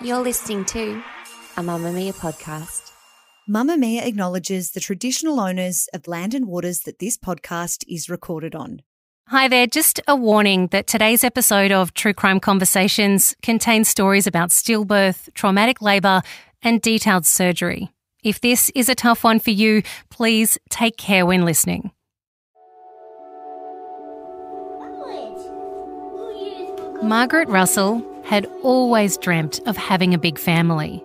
You're listening to a Mamamia podcast. Mamamia acknowledges the traditional owners of land and waters that this podcast is recorded on. Hi there, just a warning that today's episode of True Crime Conversations contains stories about stillbirth, traumatic labour, and detailed surgery. If this is a tough one for you, please take care when listening. Margaret Russell had always dreamt of having a big family.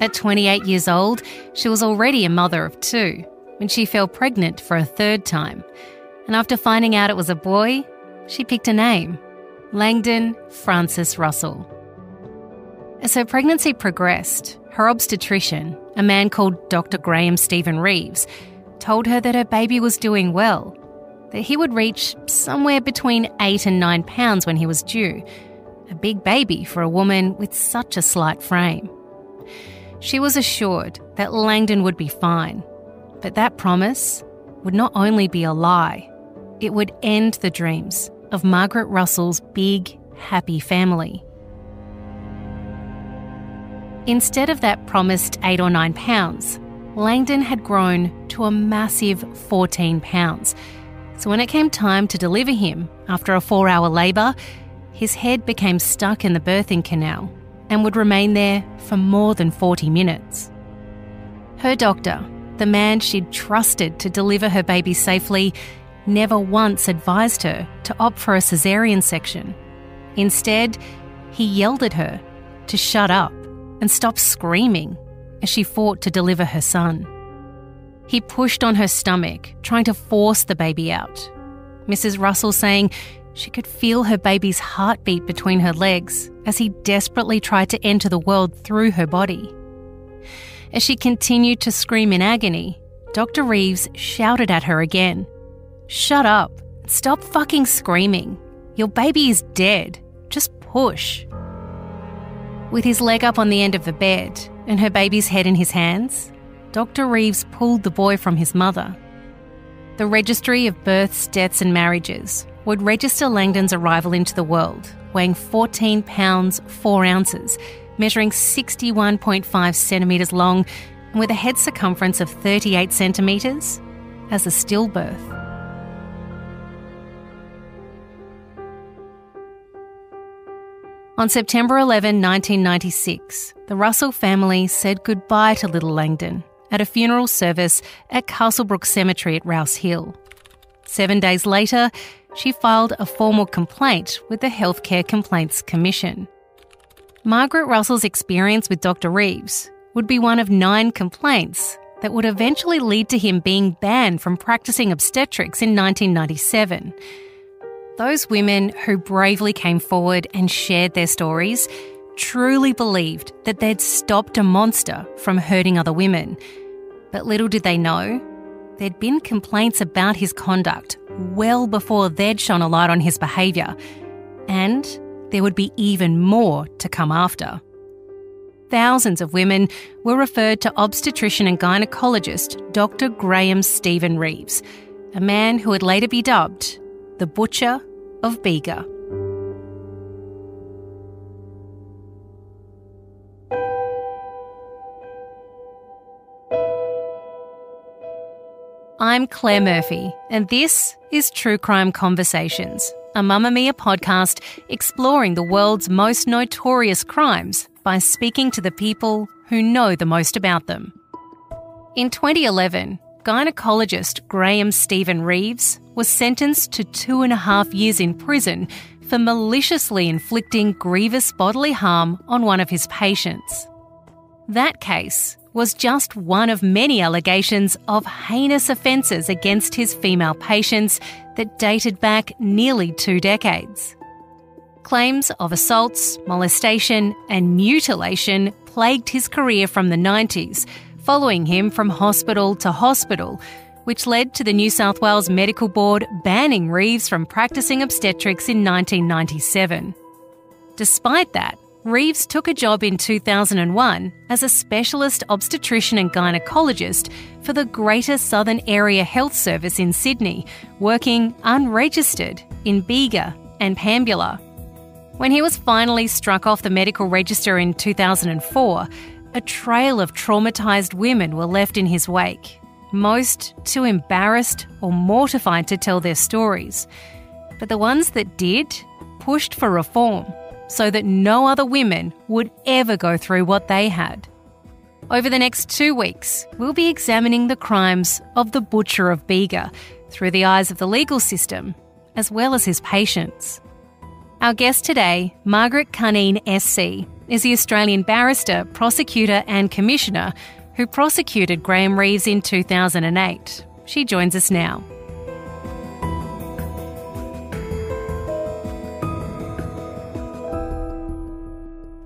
At 28 years old, she was already a mother of two when she fell pregnant for a third time. And after finding out it was a boy, she picked a name Langdon Francis Russell. As her pregnancy progressed, her obstetrician, a man called Dr. Graeme Stephen Reeves, told her that her baby was doing well, that he would reach somewhere between 8 and 9 pounds when he was due, a big baby for a woman with such a slight frame. She was assured that Langdon would be fine, but that promise would not only be a lie, it would end the dreams of Margaret Russell's big, happy family. Instead of that promised 8 or 9 pounds, Langdon had grown to a massive 14 pounds. So when it came time to deliver him after a four hour labour, his head became stuck in the birthing canal and would remain there for more than 40 minutes. Her doctor, the man she'd trusted to deliver her baby safely, never once advised her to opt for a caesarean section. Instead, he yelled at her to shut up and stop screaming as she fought to deliver her son. He pushed on her stomach, trying to force the baby out. Mrs. Russell saying she could feel her baby's heartbeat between her legs as he desperately tried to enter the world through her body. As she continued to scream in agony, Dr. Reeves shouted at her again Shut up. Stop fucking screaming. Your baby is dead. Just push. With his leg up on the end of the bed and her baby's head in his hands, Dr. Reeves pulled the boy from his mother. The Registry of Births, Deaths and Marriages would register Langdon's arrival into the world, weighing 14 pounds 4 ounces, measuring 61.5 centimetres long, and with a head circumference of 38 centimetres, as a stillbirth. On September 11, 1996, the Russell family said goodbye to little Langdon at a funeral service at Castlebrook Cemetery at Rouse Hill. Seven days later, she filed a formal complaint with the Healthcare Complaints Commission. Margaret Russell's experience with Dr. Reeves would be one of nine complaints that would eventually lead to him being banned from practicing obstetrics in 1997. Those women who bravely came forward and shared their stories truly believed that they'd stopped a monster from hurting other women. But little did they know, there'd been complaints about his conduct well before they'd shone a light on his behaviour, and there would be even more to come after. Thousands of women were referred to obstetrician and gynecologist Dr. Graeme Stephen Reeves, a man who would later be dubbed the Butcher of Bega. I'm Claire Murphy, and this is True Crime Conversations, a Mamamia podcast exploring the world's most notorious crimes by speaking to the people who know the most about them. In 2011, gynecologist Graeme Stephen Reeves was sentenced to two and a half years in prison for maliciously inflicting grievous bodily harm on one of his patients. That case was just one of many allegations of heinous offences against his female patients that dated back nearly two decades. Claims of assaults, molestation, and mutilation plagued his career from the 90s, following him from hospital to hospital, which led to the New South Wales Medical Board banning Reeves from practicing obstetrics in 1997. Despite that, Reeves took a job in 2001 as a specialist obstetrician and gynecologist for the Greater Southern Area Health Service in Sydney, working unregistered in Bega and Pambula. When he was finally struck off the medical register in 2004, a trail of traumatised women were left in his wake, most too embarrassed or mortified to tell their stories. But the ones that did pushed for reform so that no other women would ever go through what they had. Over the next two weeks, we'll be examining the crimes of the Butcher of Bega through the eyes of the legal system, as well as his patients. Our guest today, Margaret Cunneen SC, is the Australian barrister, prosecutor, and commissioner who prosecuted Graeme Reeves in 2008. She joins us now.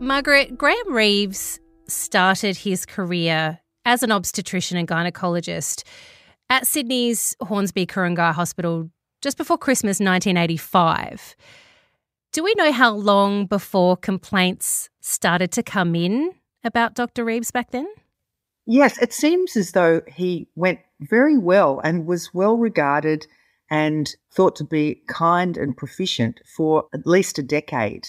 Margaret, Graeme Reeves started his career as an obstetrician and gynecologist at Sydney's Hornsby Ku-ring-gai Hospital just before Christmas 1985. Do we know how long before complaints started to come in about Dr. Reeves back then? Yes, it seems as though he went very well and was well regarded and thought to be kind and proficient for at least a decade.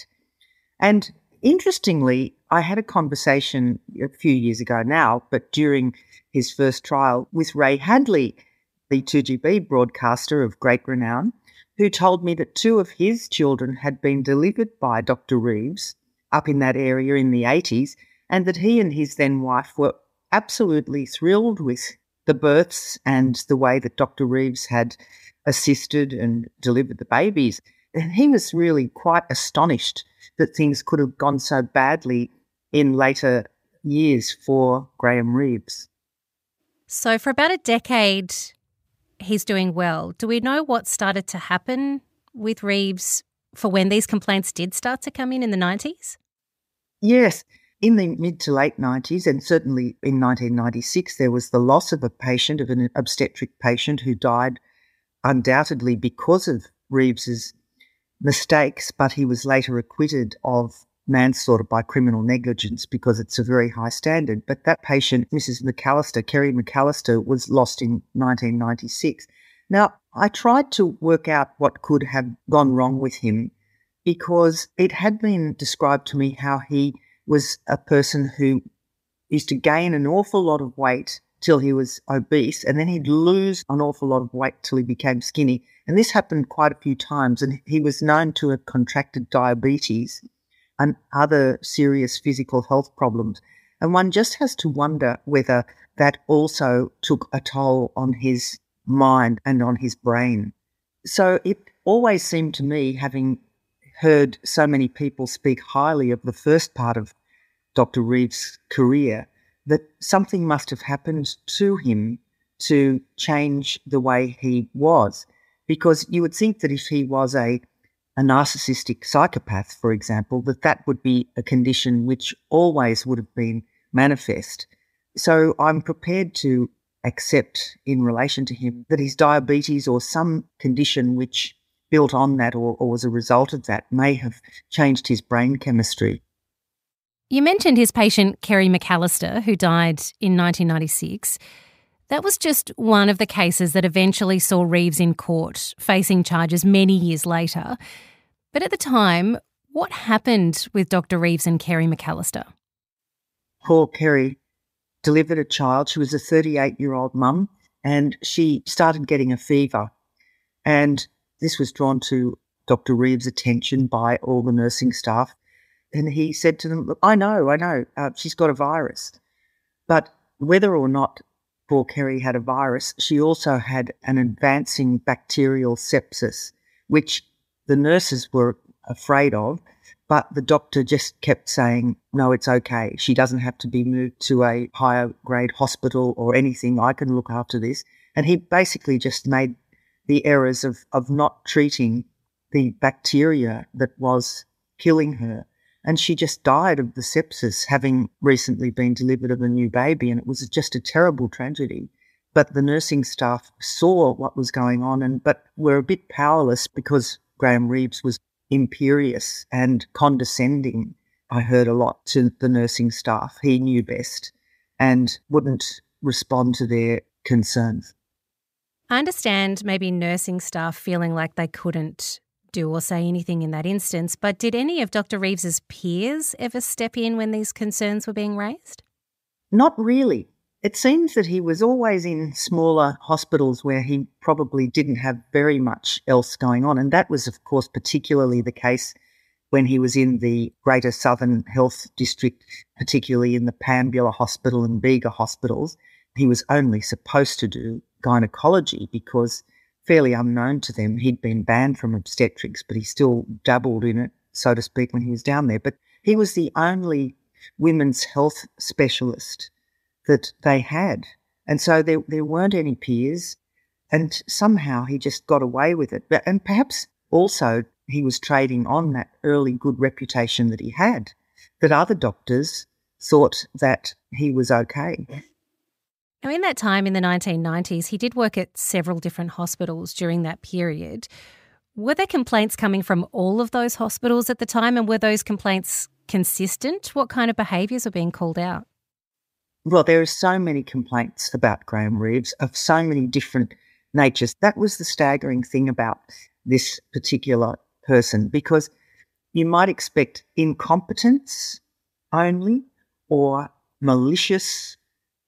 And Interestingly, I had a conversation a few years ago now, but during his first trial with Ray Hadley, the 2GB broadcaster of great renown, who told me that two of his children had been delivered by Dr. Reeves up in that area in the 80s, and that he and his then wife were absolutely thrilled with the births and the way that Dr. Reeves had assisted and delivered the babies. And he was really quite astonished that things could have gone so badly in later years for Graeme Reeves. So, for about a decade, he's doing well. Do we know what started to happen with Reeves for when these complaints did start to come in in the 90s? Yes. In the mid to late 90s, and certainly in 1996, there was the loss of a patient, of an obstetric patient who died undoubtedly because of Reeves's mistakes, but he was later acquitted of manslaughter by criminal negligence because it's a very high standard. But that patient, Mrs. McAllister, Kerry McAllister, was lost in 1996. Now, I tried to work out what could have gone wrong with him because it had been described to me how he was a person who used to gain an awful lot of weight till he was obese, and then he'd lose an awful lot of weight till he became skinny. And this happened quite a few times, and he was known to have contracted diabetes and other serious physical health problems. And one just has to wonder whether that also took a toll on his mind and on his brain. So it always seemed to me, having heard so many people speak highly of the first part of Dr. Reeves' career, that something must have happened to him to change the way he was. Because you would think that if he was a, a narcissistic psychopath, for example, that that would be a condition which always would have been manifest. So I'm prepared to accept in relation to him that his diabetes or some condition which built on that or, or was a result of that may have changed his brain chemistry. You mentioned his patient, Kerry McAllister, who died in 1996. That was just one of the cases that eventually saw Reeves in court, facing charges many years later. But at the time, what happened with Dr. Reeves and Kerry McAllister? Poor Kerry delivered a child. She was a 38 year old mum and she started getting a fever. And this was drawn to Dr. Reeves' attention by all the nursing staff. And he said to them, Look, I know, I know, uh, she's got a virus. But whether or not poor Kerry had a virus, she also had an advancing bacterial sepsis, which the nurses were afraid of. But the doctor just kept saying, no, it's okay. She doesn't have to be moved to a higher grade hospital or anything. I can look after this. And he basically just made the errors of, of not treating the bacteria that was killing her. And she just died of the sepsis, having recently been delivered of a new baby. And it was just a terrible tragedy. But the nursing staff saw what was going on and but were a bit powerless because Graeme Reeves was imperious and condescending. I heard a lot to the nursing staff. He knew best and wouldn't respond to their concerns. I understand maybe nursing staff feeling like they couldn't do or say anything in that instance, but did any of Dr. Reeves's peers ever step in when these concerns were being raised? Not really. It seems that he was always in smaller hospitals where he probably didn't have very much else going on. And that was, of course, particularly the case when he was in the Greater Southern Health District, particularly in the Pambula Hospital and Bega hospitals. He was only supposed to do gynecology because, fairly unknown to them, he'd been banned from obstetrics, but he still dabbled in it, so to speak, when he was down there. But he was the only women's health specialist that they had. And so there, there weren't any peers. And somehow he just got away with it. And perhaps also he was trading on that early good reputation that he had, that other doctors thought that he was okay. Now, in that time in the 1990s, he did work at several different hospitals during that period. Were there complaints coming from all of those hospitals at the time, and were those complaints consistent? What kind of behaviours were being called out? Well, there are so many complaints about Graeme Reeves of so many different natures. That was the staggering thing about this particular person because you might expect incompetence only or malicious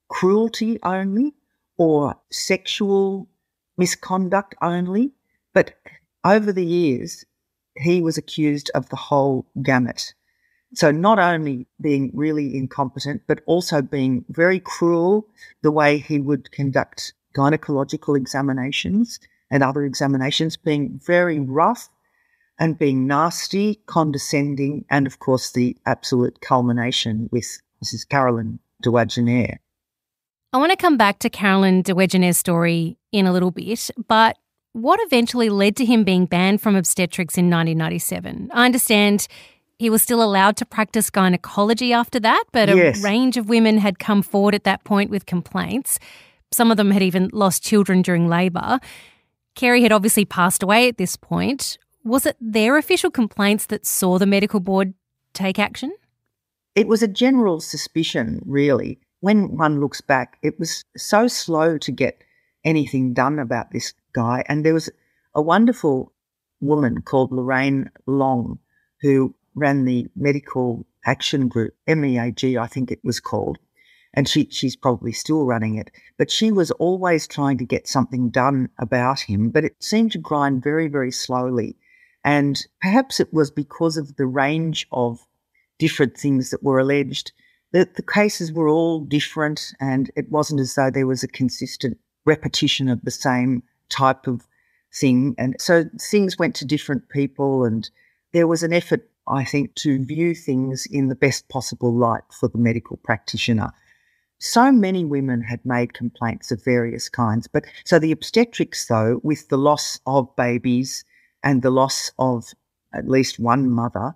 cruelty only or sexual misconduct only. But over the years, he was accused of the whole gamut. So not only being really incompetent, but also being very cruel the way he would conduct gynecological examinations and other examinations, being very rough and being nasty, condescending, and of course the absolute culmination with Mrs. Carolyn DeWaegeneire. I want to come back to Carolyn DeWaegeneire's story in a little bit, but what eventually led to him being banned from obstetrics in 1997? I understand he was still allowed to practice gynecology after that, but a yes. range of women had come forward at that point with complaints. Some of them had even lost children during labour. Kerry had obviously passed away at this point. Was it their official complaints that saw the medical board take action? It was a general suspicion, really. When one looks back, it was so slow to get anything done about this guy. And there was a wonderful woman called Lorraine Long who ran the medical action group, MEAG, I think it was called. And she, she's probably still running it. But she was always trying to get something done about him, but it seemed to grind very, very slowly. And perhaps it was because of the range of different things that were alleged that the cases were all different and it wasn't as though there was a consistent repetition of the same type of thing. And so things went to different people and there was an effort I think, to view things in the best possible light for the medical practitioner. So many women had made complaints of various kinds, but so the obstetrics, though, with the loss of babies and the loss of at least one mother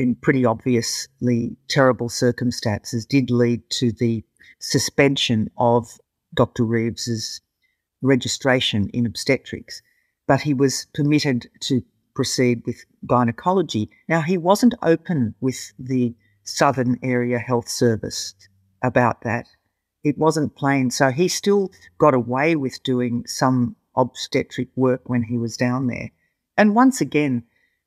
in pretty obviously terrible circumstances, did lead to the suspension of Dr. Reeves's registration in obstetrics. But he was permitted to proceed with gynecology. Now, he wasn't open with the Southern Area Health Service about that. It wasn't plain. So he still got away with doing some obstetric work when he was down there. And once again,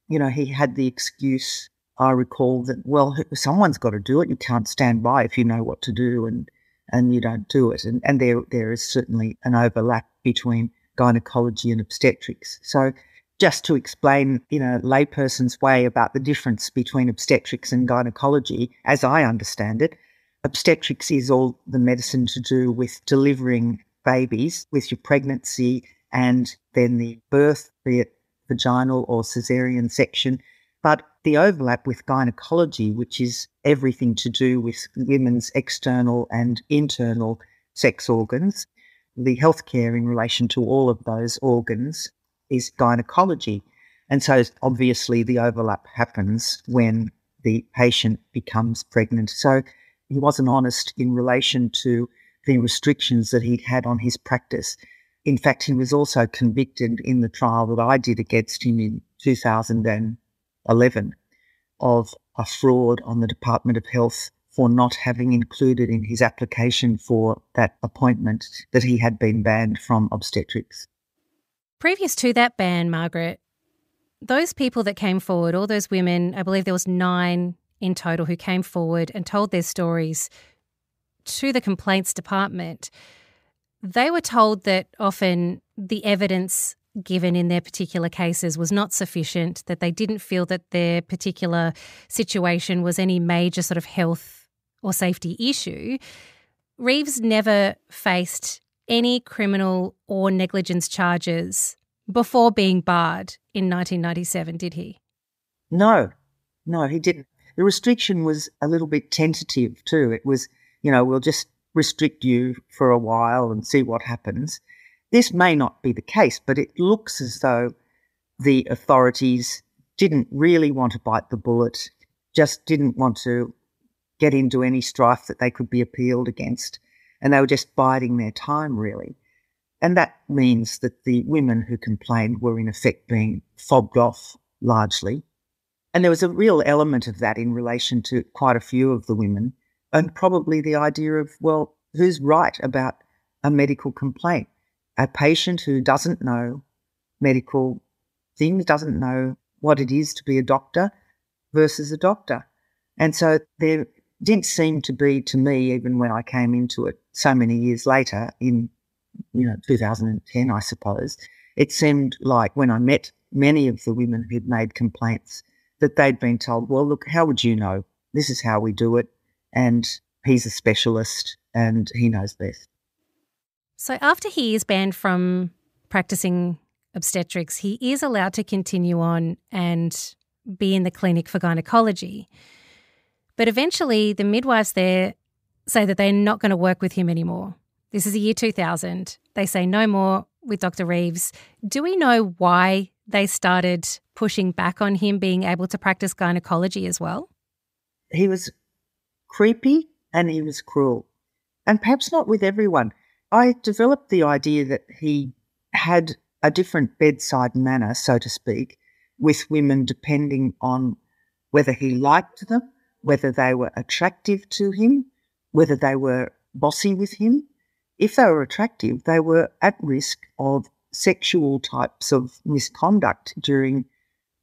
you know, he had the excuse, I recall, that, well, someone's got to do it. You can't stand by if you know what to do and, and you don't do it. And, and there, there is certainly an overlap between gynecology and obstetrics. So just to explain in a layperson's way about the difference between obstetrics and gynecology, as I understand it, obstetrics is all the medicine to do with delivering babies with your pregnancy and then the birth, be it vaginal or caesarean section. But the overlap with gynecology, which is everything to do with women's external and internal sex organs, the healthcare in relation to all of those organs is gynecology. And so obviously the overlap happens when the patient becomes pregnant. So he wasn't honest in relation to the restrictions that he'd had on his practice. In fact, he was also convicted in the trial that I did against him in 2011 of a fraud on the Department of Health for not having included in his application for that appointment that he had been banned from obstetrics. Previous to that ban, Margaret, those people that came forward, all those women, I believe there was nine in total who came forward and told their stories to the complaints department, they were told that often the evidence given in their particular cases was not sufficient, that they didn't feel that their particular situation was any major sort of health or safety issue. Reeves never faced any criminal or negligence charges before being barred in 1997, did he? No, no, he didn't. The restriction was a little bit tentative too. It was, you know, we'll just restrict you for a while and see what happens. This may not be the case, but it looks as though the authorities didn't really want to bite the bullet, just didn't want to get into any strife that they could be appealed against. And they were just biding their time, really. And that means that the women who complained were in effect being fobbed off largely. And there was a real element of that in relation to quite a few of the women, and probably the idea of, well, who's right about a medical complaint? A patient who doesn't know medical things, doesn't know what it is to be a doctor versus a doctor. And so there didn't seem to be to me, even when I came into it so many years later in, you know, 2010, I suppose, it seemed like when I met many of the women who'd made complaints that they'd been told, well, look, how would you know? This is how we do it. And he's a specialist and he knows best. So, after he is banned from practicing obstetrics, he is allowed to continue on and be in the clinic for gynecology. But eventually, the midwives there say that they're not going to work with him anymore. This is the year 2000. They say no more with Dr. Reeves. Do we know why they started pushing back on him being able to practice gynecology as well? He was creepy and he was cruel. And perhaps not with everyone. I developed the idea that he had a different bedside manner, so to speak, with women depending on whether he liked them, whether they were attractive to him, whether they were bossy with him. If they were attractive, they were at risk of sexual types of misconduct during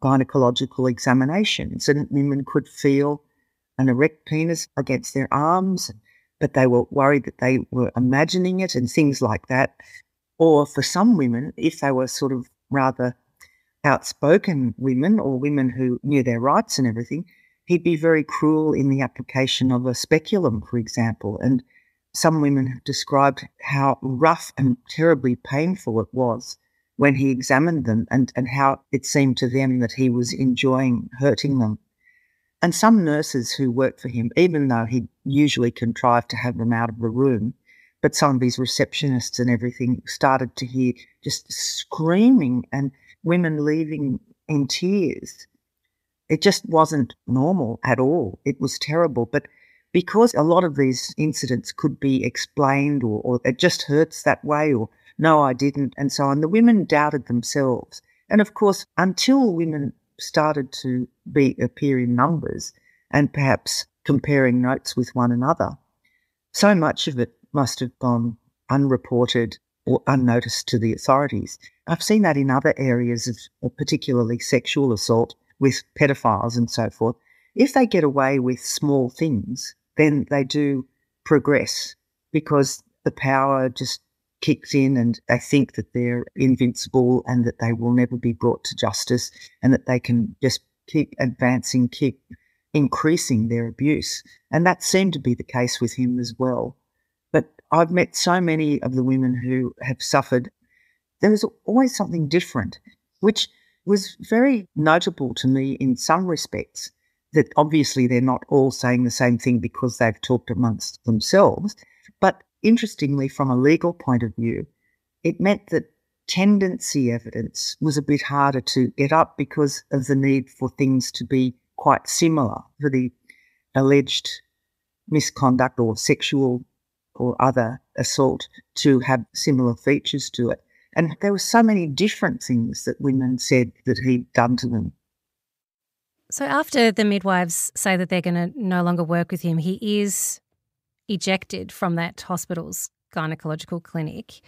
gynecological examinations, and women could feel an erect penis against their arms but they were worried that they were imagining it and things like that. Or for some women, if they were sort of rather outspoken women or women who knew their rights and everything, he'd be very cruel in the application of a speculum, for example. And some women have described how rough and terribly painful it was when he examined them and, and how it seemed to them that he was enjoying hurting them. And some nurses who worked for him, even though he usually contrived to have them out of the room, but some of his receptionists and everything started to hear just screaming and women leaving in tears. It just wasn't normal at all. It was terrible. But because a lot of these incidents could be explained or, or it just hurts that way or no, I didn't, and so on, the women doubted themselves. And of course, until women started to be appear in numbers and perhaps comparing notes with one another. So much of it must have gone unreported or unnoticed to the authorities. I've seen that in other areas of particularly sexual assault with pedophiles and so forth. If they get away with small things, then they do progress because the power just kicks in and they think that they're invincible and that they will never be brought to justice and that they can just keep advancing, keep increasing their abuse. And that seemed to be the case with him as well. But I've met so many of the women who have suffered. There was always something different, which was very notable to me in some respects. That obviously they're not all saying the same thing because they've talked amongst themselves, but interestingly, from a legal point of view, it meant that tendency evidence was a bit harder to get up because of the need for things to be quite similar for the alleged misconduct or sexual or other assault to have similar features to it. And there were so many different things that women said that he'd done to them. So after the midwives say that they're going to no longer work with him, he is ejected from that hospital's gynecological clinic.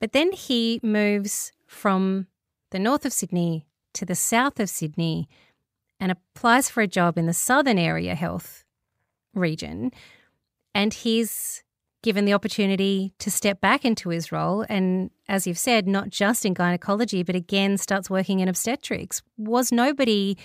But then he moves from the north of Sydney to the south of Sydney and applies for a job in the southern area health region. And he's given the opportunity to step back into his role and, as you've said, not just in gynecology, but again starts working in obstetrics. Was nobody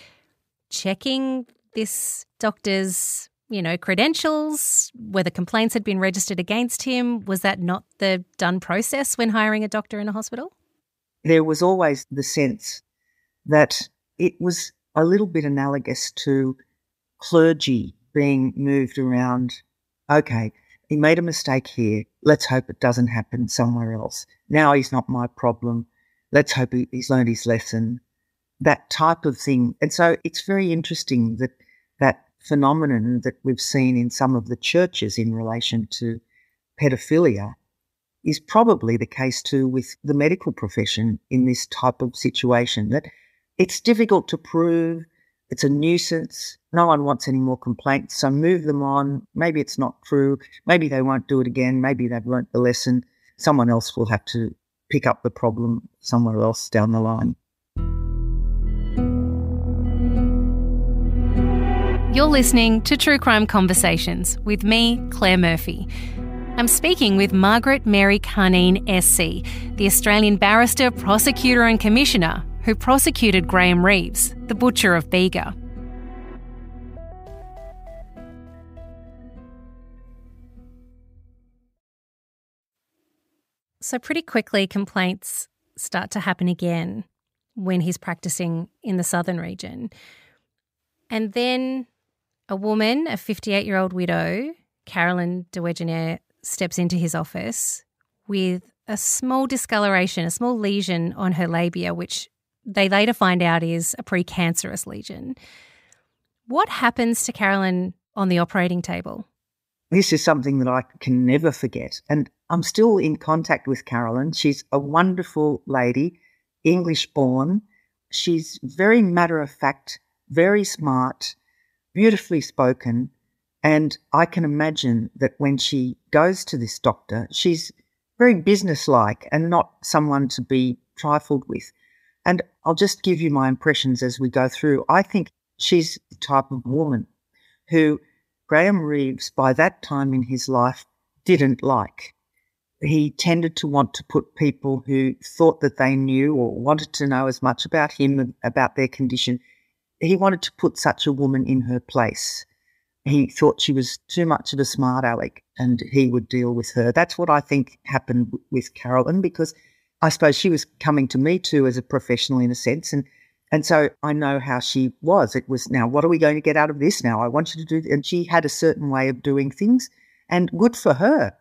checking this doctor's, you know, credentials, whether complaints had been registered against him? Was that not the done process when hiring a doctor in a hospital? There was always the sense that it was a little bit analogous to clergy being moved around. Okay, he made a mistake here. Let's hope it doesn't happen somewhere else. Now he's not my problem. Let's hope he's learned his lesson. That type of thing. And so it's very interesting that that phenomenon that we've seen in some of the churches in relation to pedophilia is probably the case too with the medical profession in this type of situation that it's difficult to prove it's a nuisance. No one wants any more complaints. So move them on. Maybe it's not true. Maybe they won't do it again. Maybe they've learnt the lesson. Someone else will have to pick up the problem somewhere else down the line. You're listening to True Crime Conversations with me, Claire Murphy. I'm speaking with Margaret Mary Cunneen SC, the Australian barrister, prosecutor, and commissioner who prosecuted Graeme Reeves, the butcher of Bega. So, pretty quickly, complaints start to happen again when he's practicing in the southern region. And then a woman, a 58 year old widow, Carolyn de steps into his office with a small discoloration, a small lesion on her labia, which they later find out is a precancerous lesion. What happens to Carolyn on the operating table? This is something that I can never forget. And I'm still in contact with Carolyn. She's a wonderful lady, English born. She's very matter of fact, very smart, beautifully spoken. And I can imagine that when she goes to this doctor, she's very businesslike and not someone to be trifled with. And I'll just give you my impressions as we go through. I think she's the type of woman who Graeme Reeves, by that time in his life, didn't like. He tended to want to put people who thought that they knew or wanted to know as much about him, about their condition. He wanted to put such a woman in her place. He thought she was too much of a smart aleck and he would deal with her. That's what I think happened with Carolyn because I suppose she was coming to me too as a professional in a sense. And and so I know how she was. It was now, what are we going to get out of this now? I want you to do and she had a certain way of doing things and good for her.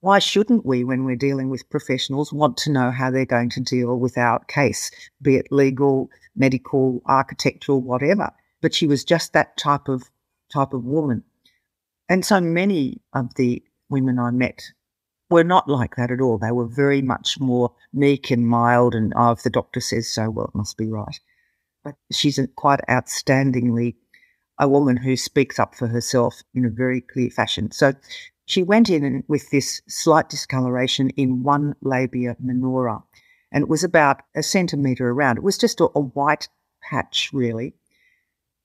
Why shouldn't we, when we're dealing with professionals, want to know how they're going to deal with our case, be it legal, medical, architectural, whatever? But she was just that type of type of woman. And so many of the women I met were not like that at all. They were very much more meek and mild, and oh, if the doctor says so, well, it must be right. But she's quite outstandingly a woman who speaks up for herself in a very clear fashion. So she went in with this slight discoloration in one labia minora, and it was about a centimetre around. It was just a, a white patch, really.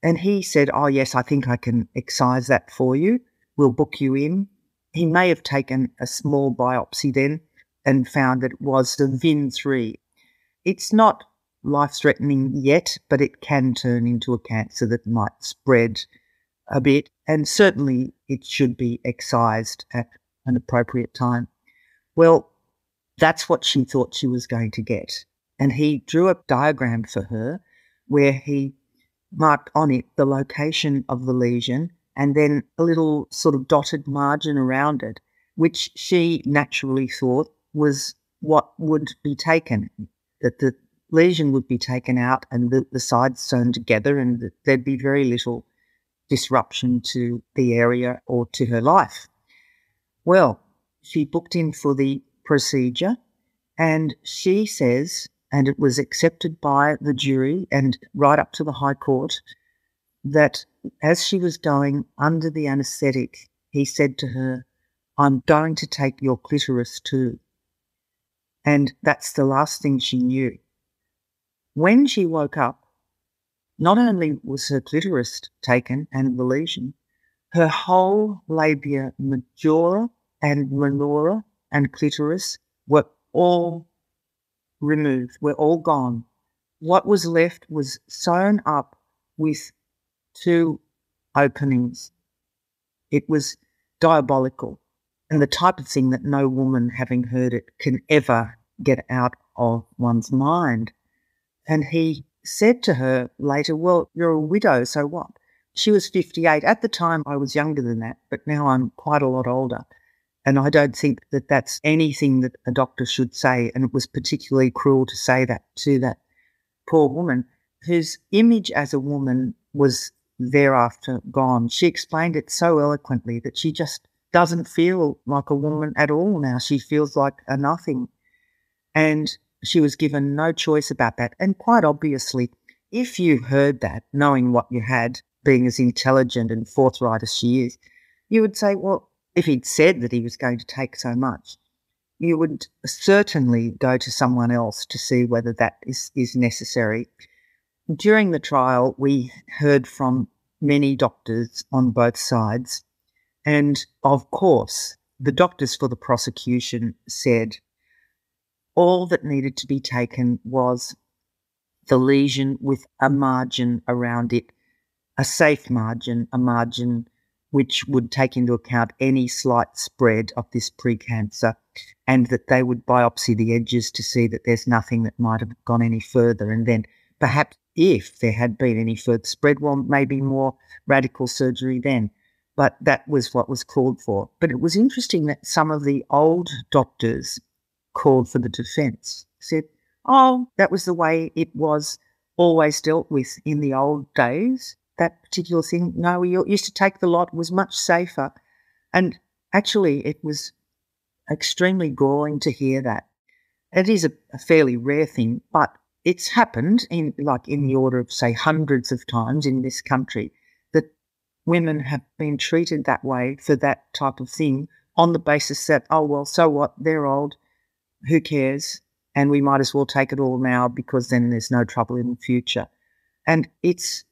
And he said, Oh, yes, I think I can excise that for you. We'll book you in he may have taken a small biopsy then and found that it was the VIN3. It's not life threatening yet, but it can turn into a cancer that might spread a bit. And certainly it should be excised at an appropriate time. Well, that's what she thought she was going to get. And he drew a diagram for her where he marked on it the location of the lesion and then a little sort of dotted margin around it, which she naturally thought was what would be taken, that the lesion would be taken out and the, the sides sewn together, and that there'd be very little disruption to the area or to her life. Well, she booked in for the procedure, and she says, and it was accepted by the jury and right up to the High Court, that as she was going under the anaesthetic, he said to her, I'm going to take your clitoris too. And that's the last thing she knew. When she woke up, not only was her clitoris taken and the lesion, her whole labia majora and minora and clitoris were all removed, were all gone. What was left was sewn up with two openings. It was diabolical and the type of thing that no woman, having heard it, can ever get out of one's mind. And he said to her later, Well, you're a widow, so what? She was 58. At the time, I was younger than that, but now I'm quite a lot older. And I don't think that that's anything that a doctor should say. And it was particularly cruel to say that to that poor woman whose image as a woman was thereafter gone. She explained it so eloquently that she just doesn't feel like a woman at all now. She feels like a nothing. And she was given no choice about that. And quite obviously, if you heard that, knowing what you had, being as intelligent and forthright as she is, you would say, well, if he'd said that he was going to take so much, you would certainly go to someone else to see whether that is, is necessary. During the trial, we heard from many doctors on both sides. And of course, the doctors for the prosecution said all that needed to be taken was the lesion with a margin around it, a safe margin, a margin which would take into account any slight spread of this precancer, and that they would biopsy the edges to see that there's nothing that might have gone any further. And then perhaps if there had been any further spread, well, maybe more radical surgery then. But that was what was called for. But it was interesting that some of the old doctors called for the defence, said, oh, that was the way it was always dealt with in the old days. That particular thing, no, we used to take the lot, was much safer. And actually, it was extremely galling to hear that. It is a, a fairly rare thing, but it's happened in like in the mm. order of say hundreds of times in this country that women have been treated that way for that type of thing on the basis that oh well so what they're old who cares? And we might as well take it all now because then there's no trouble in the future. And it's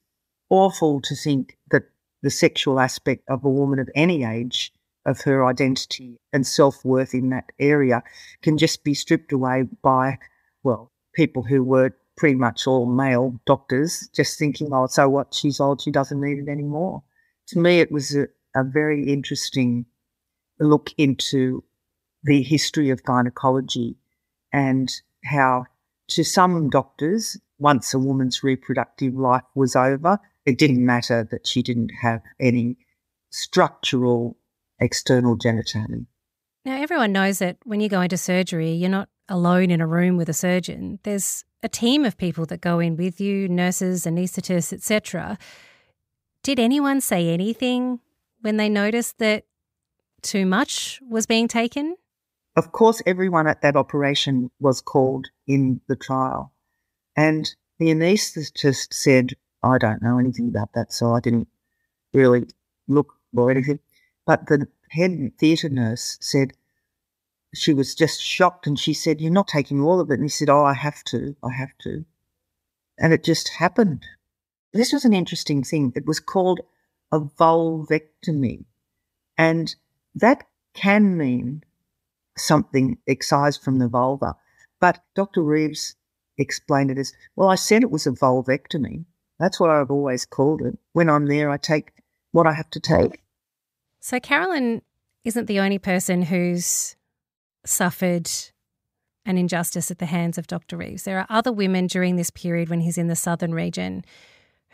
awful to think that the sexual aspect of a woman of any age, of her identity and self worth in that area, can just be stripped away by, well, people who were pretty much all male doctors, just thinking, oh, so what? She's old, she doesn't need it anymore. To me, it was a, a very interesting look into the history of gynecology and how, to some doctors, once a woman's reproductive life was over, it didn't matter that she didn't have any structural external genitalia. Now, everyone knows that when you go into surgery, you're not alone in a room with a surgeon. There's a team of people that go in with you, nurses, anaesthetists, etc. Did anyone say anything when they noticed that too much was being taken? Of course, everyone at that operation was called in the trial. And the anaesthetist said, I don't know anything about that, so I didn't really look or anything. But the head theatre nurse said she was just shocked and she said, You're not taking all of it. And he said, Oh, I have to. I have to. And it just happened. This was an interesting thing. It was called a vulvectomy. And that can mean something excised from the vulva. But Dr. Reeves explained it as well, I said it was a vulvectomy. That's what I've always called it. When I'm there, I take what I have to take. So, Carolyn isn't the only person who's suffered an injustice at the hands of Dr. Reeves. There are other women during this period when he's in the southern region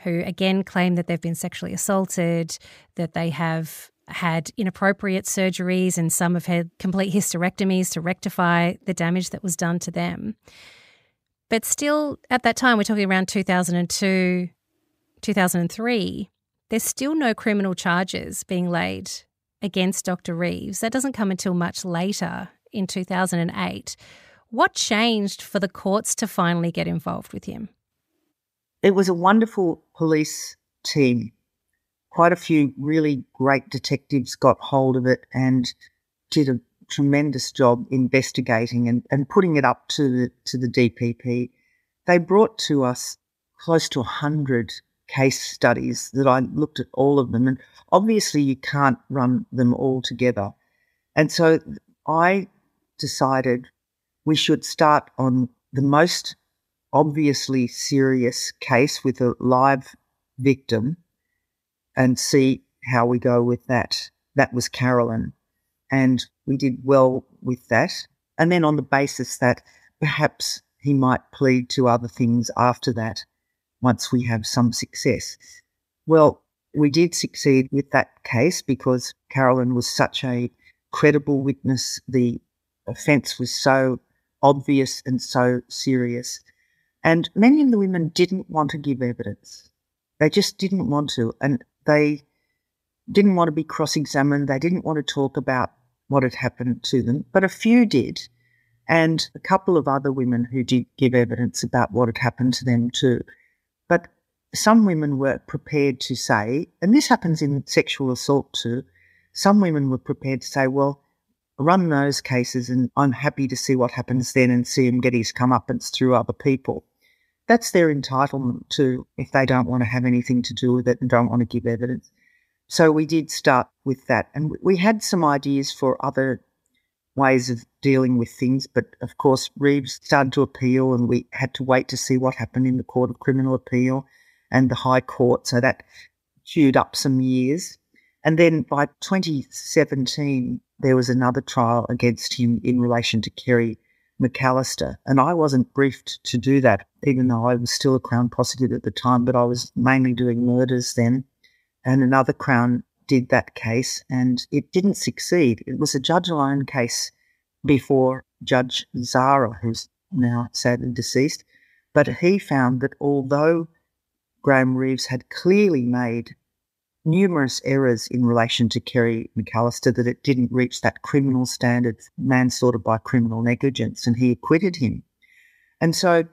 who again claim that they've been sexually assaulted, that they have had inappropriate surgeries and some have had complete hysterectomies to rectify the damage that was done to them. But still, at that time, we're talking around 2002, 2003, there's still no criminal charges being laid against Dr. Reeves. That doesn't come until much later in 2008. What changed for the courts to finally get involved with him? It was a wonderful police team quite a few really great detectives got hold of it and did a tremendous job investigating and, and putting it up to the to the DPP. They brought to us close to 100 case studies that I looked at all of them. And obviously, you can't run them all together. And so I decided we should start on the most obviously serious case with a live victim and see how we go with that. That was Carolyn. And we did well with that. And then on the basis that perhaps he might plead to other things after that once we have some success. Well, we did succeed with that case because Carolyn was such a credible witness. The offence was so obvious and so serious. And many of the women didn't want to give evidence. They just didn't want to. And they didn't want to be cross examined. They didn't want to talk about what had happened to them. But a few did. And a couple of other women who did give evidence about what had happened to them too. But some women were prepared to say, and this happens in sexual assault too, some women were prepared to say, well, run those cases and I'm happy to see what happens then and see him get his comeuppance through other people. That's their entitlement to if they don't want to have anything to do with it and don't want to give evidence. So we did start with that. And we had some ideas for other ways of dealing with things, but of course, Reeves started to appeal and we had to wait to see what happened in the Court of Criminal Appeal and the High Court. So that chewed up some years. And then by 2017, there was another trial against him in relation to Kerry McAllister. And I wasn't briefed to do that, even though I was still a Crown prosecutor at the time, but I was mainly doing murders then. And another Crown did that case and it didn't succeed. It was a judge alone case before Judge Zahra, who's now sadly deceased. But he found that although Graeme Reeves had clearly made numerous errors in relation to Kerry McAllister that it didn't reach that criminal standard, manslaughter by criminal negligence, and he acquitted him. And so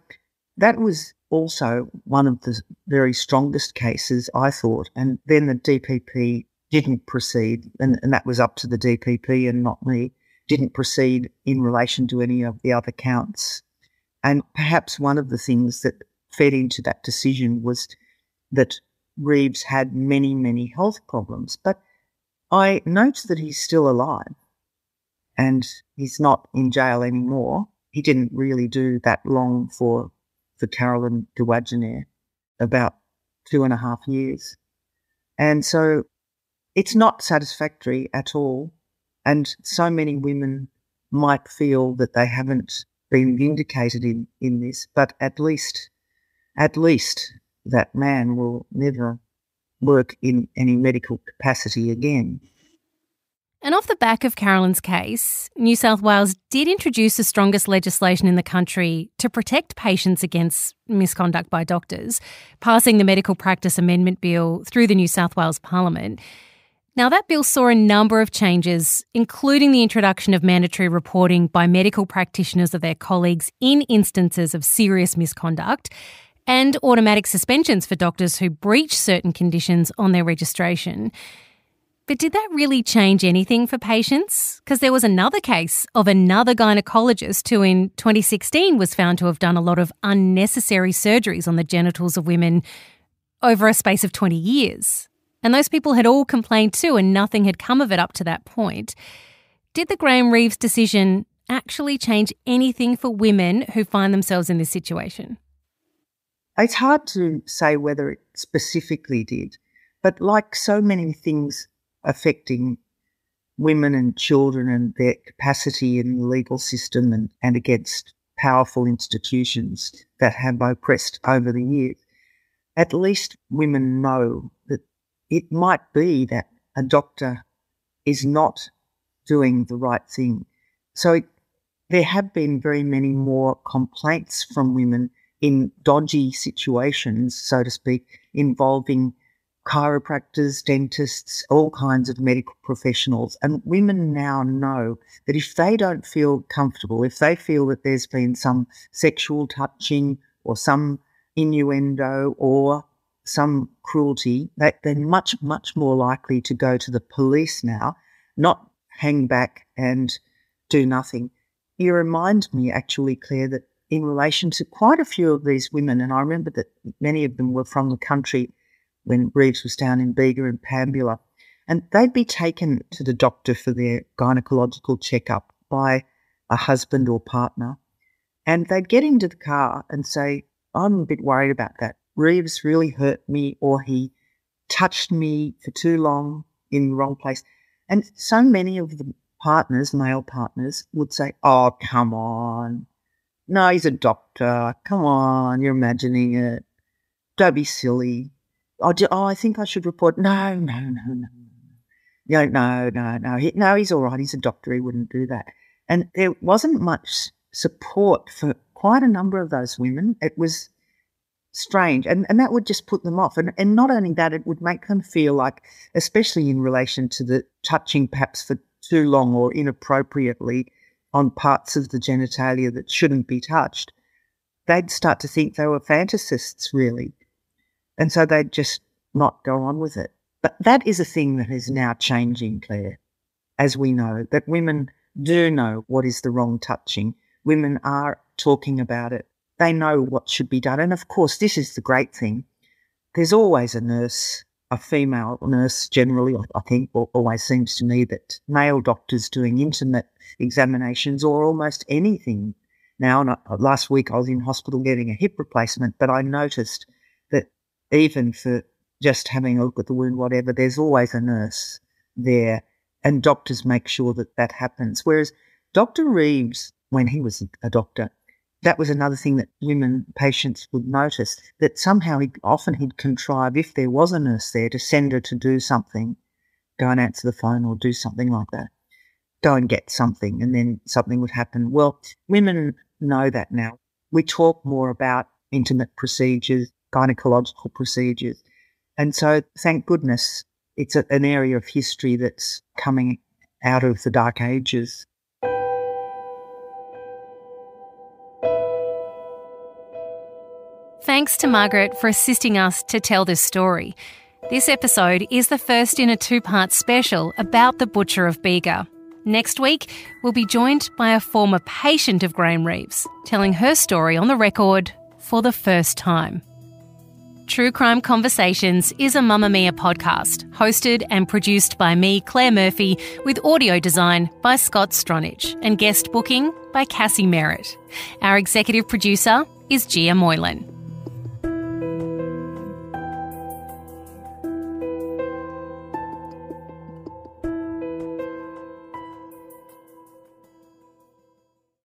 that was also one of the very strongest cases, I thought. And then the DPP didn't proceed, and, and that was up to the DPP and not me, didn't proceed in relation to any of the other counts. And perhaps one of the things that fed into that decision was that Reeves had many, many health problems, but I note that he's still alive and he's not in jail anymore. He didn't really do that long for, for Carolyn DeWaegeneire, about two and a half years. And so it's not satisfactory at all. And so many women might feel that they haven't been vindicated in, in this, but at least, at least that man will never work in any medical capacity again. And off the back of Carolyn's case, New South Wales did introduce the strongest legislation in the country to protect patients against misconduct by doctors, passing the Medical Practice Amendment Bill through the New South Wales Parliament. Now, that bill saw a number of changes, including the introduction of mandatory reporting by medical practitioners of their colleagues in instances of serious misconduct and automatic suspensions for doctors who breach certain conditions on their registration. But did that really change anything for patients? Because there was another case of another gynecologist who in 2016 was found to have done a lot of unnecessary surgeries on the genitals of women over a space of 20 years. And those people had all complained too, and nothing had come of it up to that point. Did the Graeme Reeves decision actually change anything for women who find themselves in this situation? It's hard to say whether it specifically did, but like so many things affecting women and children and their capacity in the legal system and, and against powerful institutions that have oppressed over the years, at least women know that it might be that a doctor is not doing the right thing. So it, there have been very many more complaints from women in dodgy situations, so to speak, involving chiropractors, dentists, all kinds of medical professionals. And women now know that if they don't feel comfortable, if they feel that there's been some sexual touching or some innuendo or some cruelty, that they're much, much more likely to go to the police now, not hang back and do nothing. You remind me, actually, Claire, that in relation to quite a few of these women, and I remember that many of them were from the country when Reeves was down in Bega and Pambula, and they'd be taken to the doctor for their gynecological checkup by a husband or partner, and they'd get into the car and say, I'm a bit worried about that. Reeves really hurt me, or he touched me for too long in the wrong place. And so many of the partners, male partners, would say, Oh, come on. No, he's a doctor. Come on, you're imagining it. Don't be silly. Oh, do, oh I think I should report. No, no, no, no. No, no, no, no. He, no, he's all right. He's a doctor. He wouldn't do that. And there wasn't much support for quite a number of those women. It was strange. And, and that would just put them off. And, and not only that, it would make them feel like, especially in relation to the touching perhaps for too long or inappropriately on parts of the genitalia that shouldn't be touched, they'd start to think they were fantasists, really. And so they'd just not go on with it. But that is a thing that is now changing, Claire, as we know, that women do know what is the wrong touching. Women are talking about it. They know what should be done. And of course, this is the great thing. There's always a nurse, a female nurse generally, I think, always seems to me that male doctors doing intimate examinations or almost anything. Now, uh, last week I was in hospital getting a hip replacement, but I noticed that even for just having a look at the wound, whatever, there's always a nurse there and doctors make sure that that happens. Whereas Dr. Reeves, when he was a doctor, that was another thing that women patients would notice that somehow he often he'd contrive if there was a nurse there to send her to do something, go and answer the phone or do something like that, go and get something, and then something would happen. Well, women know that now. We talk more about intimate procedures, gynecological procedures, and so thank goodness it's a, an area of history that's coming out of the Dark Ages. Thanks to Margaret for assisting us to tell this story. This episode is the first in a two part special about the Butcher of Bega. Next week, we'll be joined by a former patient of Graeme Reeves, telling her story on the record for the first time. True Crime Conversations is a Mamamia podcast, hosted and produced by me, Claire Murphy, with audio design by Scott Stronach and guest booking by Cassie Merritt. Our executive producer is Gia Moylan.